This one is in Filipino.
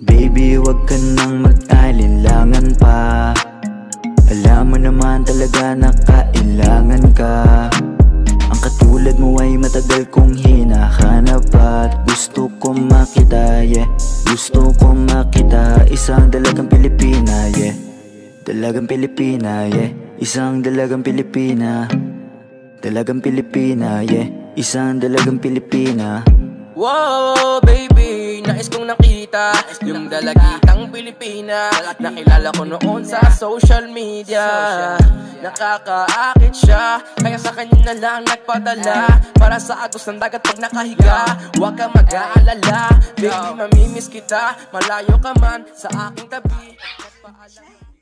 Baby, wag ka nang mag-alinlangan pa. Alam mo naman talaga na kailangan ka. Ang katulad mo ay matagal kong hinahanap At gusto ko makita, yeah. Gusto ko makita Isang dalagang Pilipina, yeah. Dalagang Pilipina, yeah. Isang dalagang Pilipina. Dalagang Pilipina, yeah. Isang dalagang Pilipina. Baby, nais kong nakita Yung dalagitang Pilipina Nakilala ko noon sa social media. Nakakaakit siya Kaya sa kanya na lang nagpadala. Para sa agos ng dagat pag nakahiga Huwag ka mag-aalala. Baby, mamimiss kita Malayo ka man sa aking tabi. Nagpaalam